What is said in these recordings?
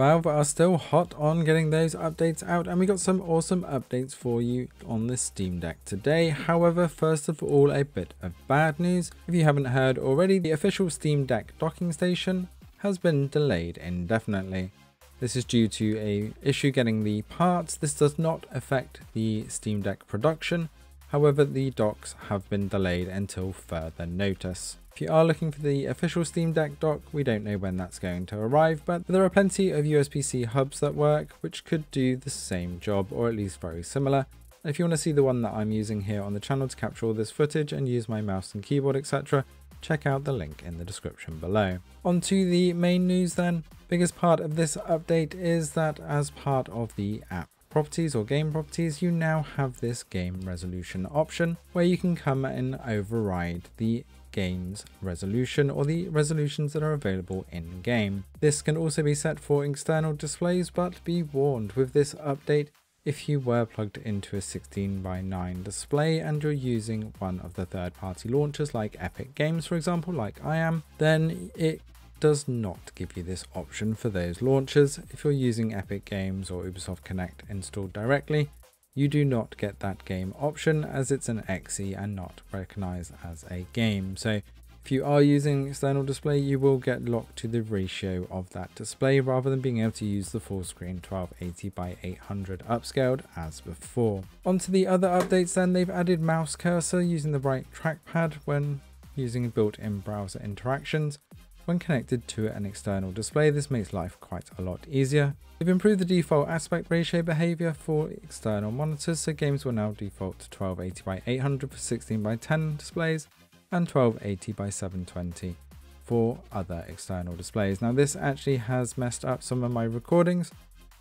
Valve are still hot on getting those updates out and we got some awesome updates for you on the Steam Deck today. However, first of all, a bit of bad news. If you haven't heard already, the official Steam Deck docking station has been delayed indefinitely. This is due to a issue getting the parts. This does not affect the Steam Deck production. However, the docks have been delayed until further notice. If you are looking for the official Steam Deck dock, we don't know when that's going to arrive, but there are plenty of USB-C hubs that work, which could do the same job, or at least very similar. if you want to see the one that I'm using here on the channel to capture all this footage and use my mouse and keyboard, etc., check out the link in the description below. On to the main news then. Biggest part of this update is that as part of the app properties or game properties, you now have this game resolution option where you can come and override the game's resolution or the resolutions that are available in game. This can also be set for external displays but be warned with this update if you were plugged into a 16 by 9 display and you're using one of the third party launchers like Epic Games for example like I am then it does not give you this option for those launchers if you're using Epic Games or Ubisoft Connect installed directly you do not get that game option as it's an exe and not recognized as a game. So if you are using external display, you will get locked to the ratio of that display rather than being able to use the full screen 1280 by 800 upscaled as before. Onto the other updates then, they've added mouse cursor using the right trackpad when using built-in browser interactions. When connected to an external display, this makes life quite a lot easier. They've improved the default aspect ratio behavior for external monitors, so games will now default to 1280 by 800 for 16 by 10 displays and 1280 by 720 for other external displays. Now this actually has messed up some of my recordings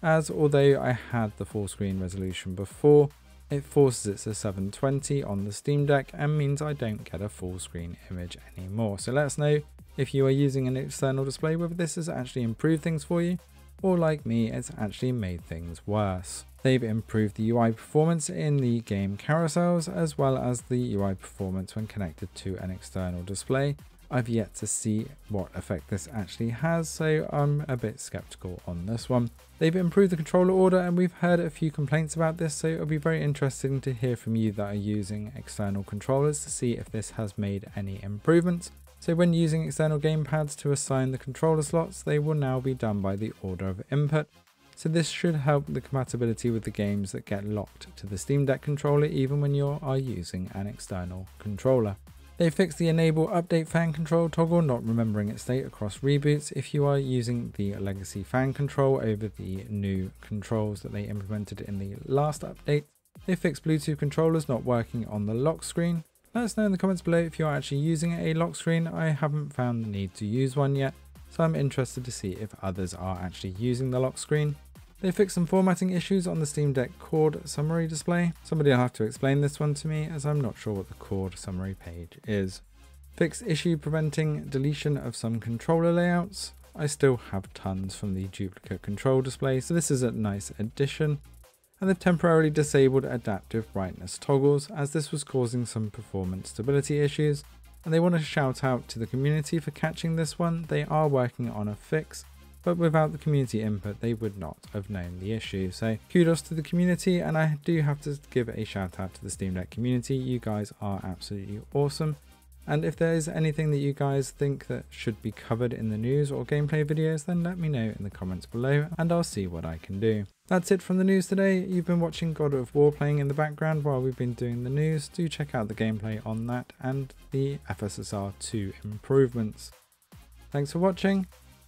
as although I had the full screen resolution before, it forces it to 720 on the Steam Deck and means I don't get a full screen image anymore. So let us know if you are using an external display whether this has actually improved things for you or like me it's actually made things worse. They've improved the UI performance in the game carousels as well as the UI performance when connected to an external display. I've yet to see what effect this actually has, so I'm a bit skeptical on this one. They've improved the controller order and we've heard a few complaints about this, so it'll be very interesting to hear from you that are using external controllers to see if this has made any improvements. So when using external gamepads to assign the controller slots, they will now be done by the order of input. So this should help the compatibility with the games that get locked to the Steam Deck controller even when you are using an external controller. They fixed the enable update fan control toggle not remembering its state across reboots if you are using the legacy fan control over the new controls that they implemented in the last update. They fixed Bluetooth controllers not working on the lock screen. Let us know in the comments below if you're actually using a lock screen. I haven't found the need to use one yet, so I'm interested to see if others are actually using the lock screen. They fixed some formatting issues on the Steam Deck chord summary display. Somebody will have to explain this one to me as I'm not sure what the chord summary page is. Fixed issue preventing deletion of some controller layouts. I still have tons from the duplicate control display, so this is a nice addition. And they've temporarily disabled adaptive brightness toggles as this was causing some performance stability issues. And they want to shout out to the community for catching this one. They are working on a fix but without the community input they would not have known the issue. So kudos to the community and I do have to give a shout out to the Steam Deck community. You guys are absolutely awesome. And if there is anything that you guys think that should be covered in the news or gameplay videos, then let me know in the comments below and I'll see what I can do. That's it from the news today. You've been watching God of War playing in the background while we've been doing the news. Do check out the gameplay on that and the FSR 2 improvements. Thanks for watching